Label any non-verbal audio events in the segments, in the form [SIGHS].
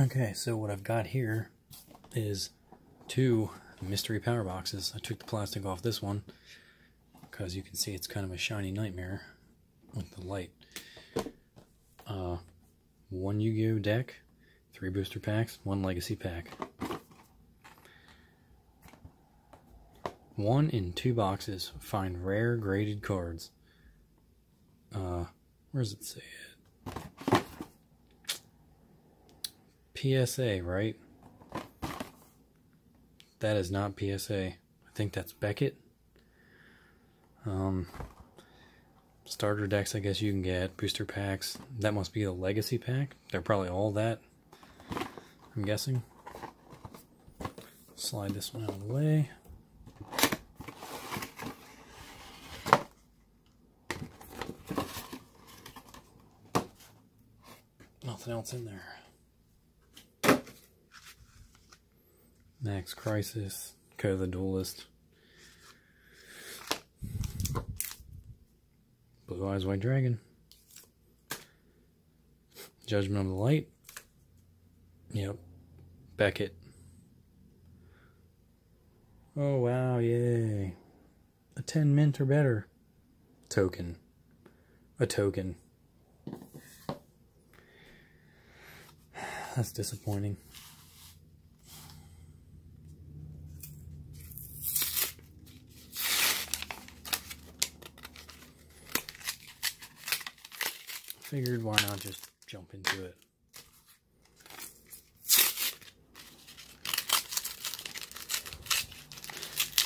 Okay, so what I've got here is two mystery power boxes. I took the plastic off this one because you can see it's kind of a shiny nightmare with the light. Uh, one Yu-Gi-Oh deck, three booster packs, one legacy pack. One in two boxes. Find rare graded cards. Uh, where does it say it? PSA, right? That is not PSA. I think that's Beckett. Um, starter decks, I guess you can get. Booster packs. That must be the legacy pack. They're probably all that. I'm guessing. Slide this one out of the way. Nothing else in there. Next Crisis, Ko the Duelist. Blue Eyes White Dragon. Judgment of the Light. Yep. Beckett. Oh wow, yay. A 10 mint or better. Token. A token. [SIGHS] That's disappointing. Figured why not just jump into it.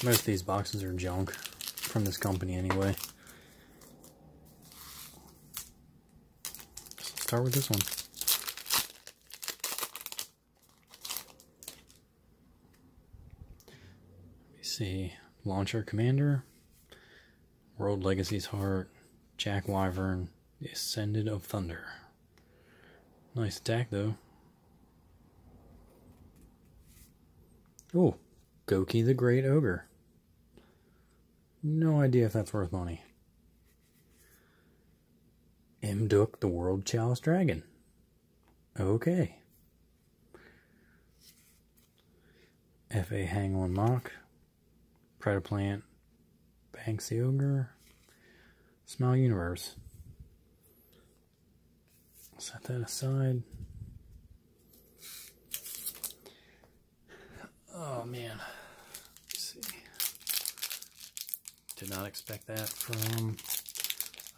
Most of these boxes are junk from this company anyway. Start with this one. Let me see. Launcher Commander, World Legacy's Heart, Jack Wyvern, The Ascended of Thunder. Nice attack though. Oh, Goki the Great Ogre. No idea if that's worth money. Imduk the World Chalice Dragon. Okay. F.A. Hang on Mock. Banks the Ogre. Smile Universe. Set that aside. Oh man. Let's see. Did not expect that from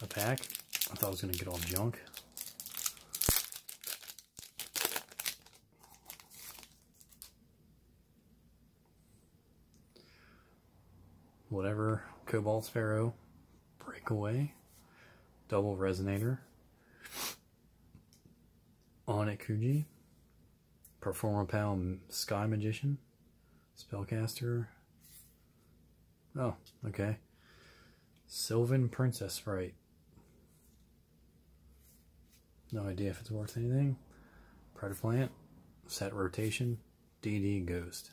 a pack. I thought I was going to get all junk. Whatever. Cobalt Sparrow. Breakaway. Double Resonator. Onikuji. Performapal Sky Magician. Spellcaster. Oh, okay. Sylvan Princess Sprite. No idea if it's worth anything. Predator Plant, Set rotation. DD Ghost.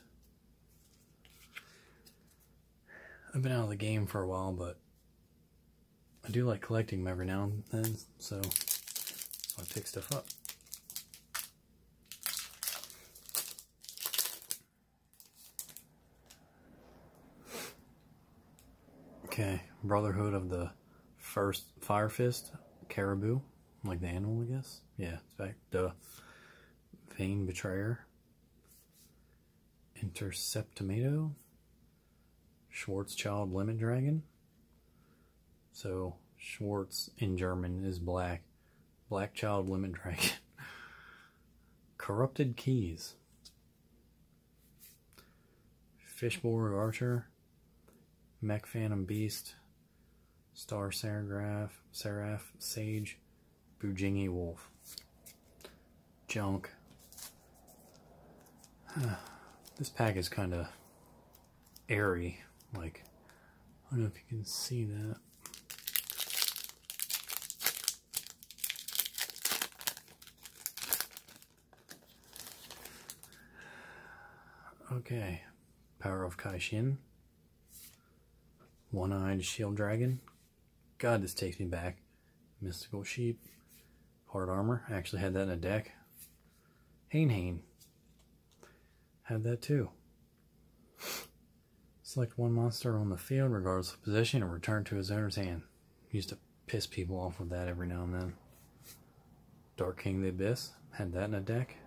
I've been out of the game for a while, but I do like collecting them every now and then, so I pick stuff up. Okay, Brotherhood of the First Fire Fist Caribou, like the animal, I guess. Yeah, it's back. The Vain Betrayer, Intercept Interceptomato, Schwarzschild Limit Dragon. So Schwartz in German is black. Black Child Limit Dragon. [LAUGHS] Corrupted Keys. Fishborg Archer. Mech Phantom Beast, Star Seraph, Seraph, Sage, Bujingi Wolf. Junk. [SIGHS] this pack is kind of airy, like, I don't know if you can see that. Okay, Power of Kaishin. One-Eyed Shield Dragon. God, this takes me back. Mystical Sheep. Hard Armor. I actually had that in a deck. Hane Hane. Had that too. [LAUGHS] Select one monster on the field, regardless of position, and return to his owner's hand. Used to piss people off with that every now and then. Dark King the Abyss. Had that in a deck.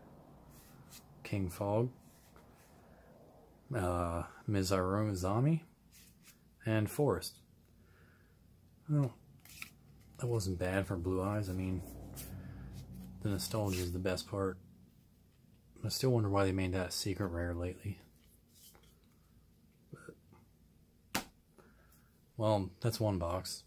King Fog. Uh, Mizarozami. And Forest. Well, that wasn't bad for Blue Eyes. I mean, the nostalgia is the best part. I still wonder why they made that secret rare lately. But, well, that's one box.